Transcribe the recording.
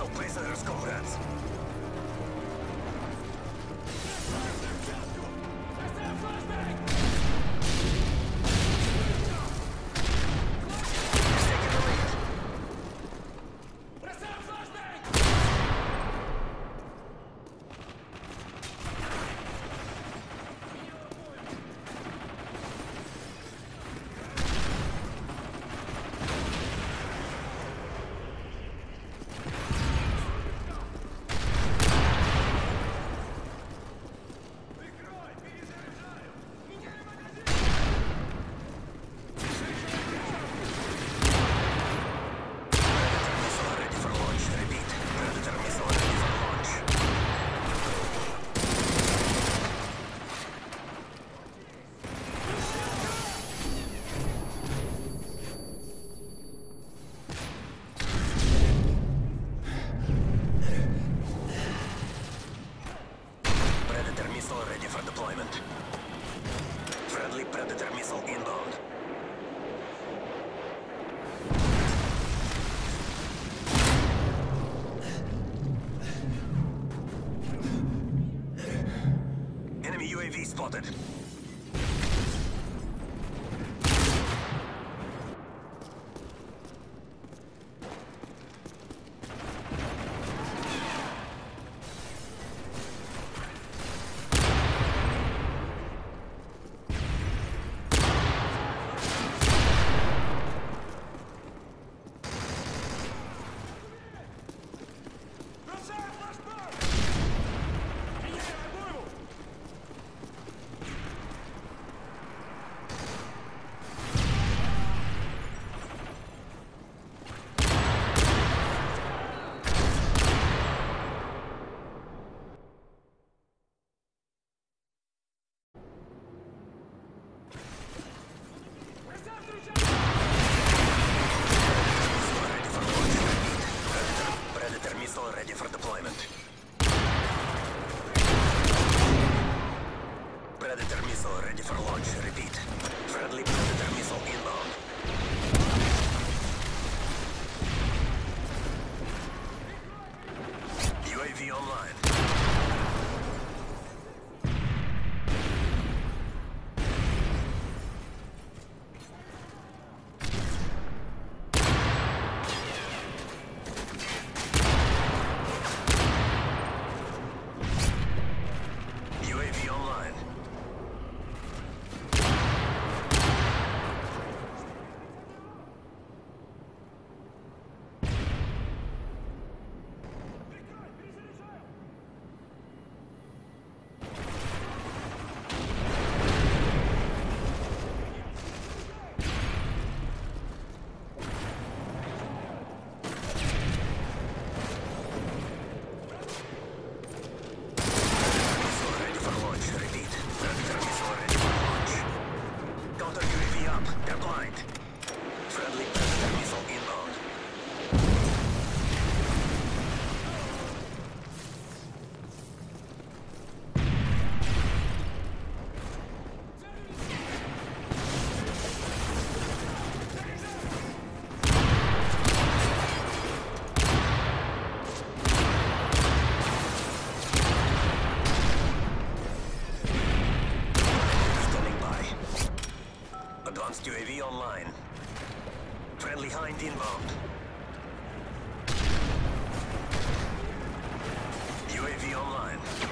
No place de los cobrats. missile ready for deployment. Friendly Predator missile inbound. Enemy UAV spotted. Predator missile ready for launch. Repeat. Friendly Predator missile inbound. UAV online. They're blind. Friendly missile inbound. online. Friendly Hind inbound. UAV online.